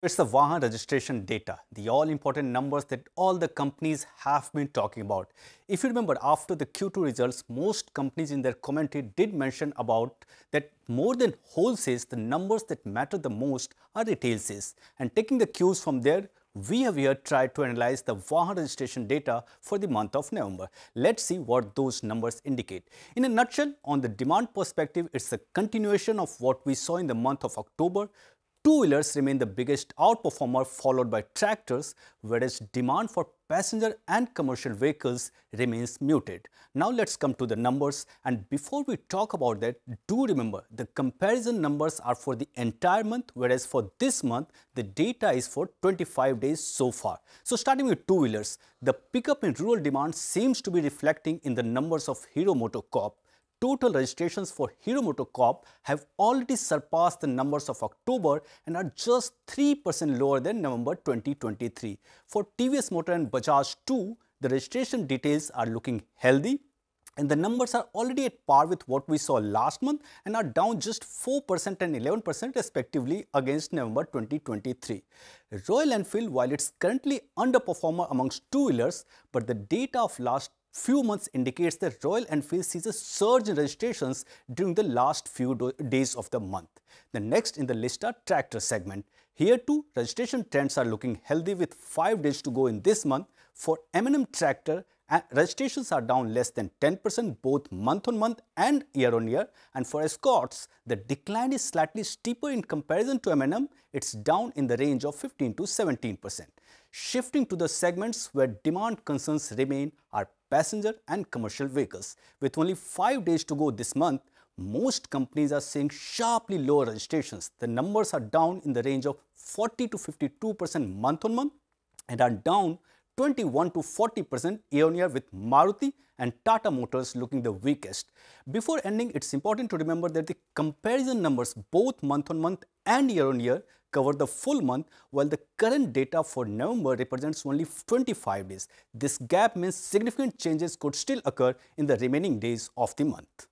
It's the Vahan registration data, the all-important numbers that all the companies have been talking about. If you remember, after the Q2 results, most companies in their commentary did mention about that more than wholesales, the numbers that matter the most are retail sales. And taking the cues from there, we have here tried to analyze the Vahan registration data for the month of November. Let's see what those numbers indicate. In a nutshell, on the demand perspective, it's a continuation of what we saw in the month of October Two-wheelers remain the biggest outperformer followed by tractors, whereas demand for passenger and commercial vehicles remains muted. Now let's come to the numbers and before we talk about that, do remember the comparison numbers are for the entire month whereas for this month, the data is for 25 days so far. So starting with two-wheelers, the pickup in rural demand seems to be reflecting in the numbers of Hero MotoCorp total registrations for Hero MotoCorp have already surpassed the numbers of October and are just 3% lower than November 2023. For TVS Motor and Bajaj too, the registration details are looking healthy and the numbers are already at par with what we saw last month and are down just 4% and 11% respectively against November 2023. Royal Enfield, while it's currently underperformer amongst two-wheelers, but the data of last few months indicates that Royal Enfield sees a surge in registrations during the last few days of the month. The next in the list are tractor segment. Here too, registration trends are looking healthy with 5 days to go in this month. For M&M tractor, registrations are down less than 10% both month on month and year on year. And for Escorts, the decline is slightly steeper in comparison to M&M. It's down in the range of 15 to 17%. Shifting to the segments where demand concerns remain are passenger and commercial vehicles. With only 5 days to go this month, most companies are seeing sharply lower registrations. The numbers are down in the range of 40 to 52% month on month and are down 21 to 40% year on year with Maruti and Tata Motors looking the weakest. Before ending, it's important to remember that the comparison numbers both month on month and year on year cover the full month while the current data for November represents only 25 days. This gap means significant changes could still occur in the remaining days of the month.